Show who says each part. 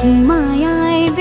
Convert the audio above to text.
Speaker 1: কি মায়ায় বেঁধেছ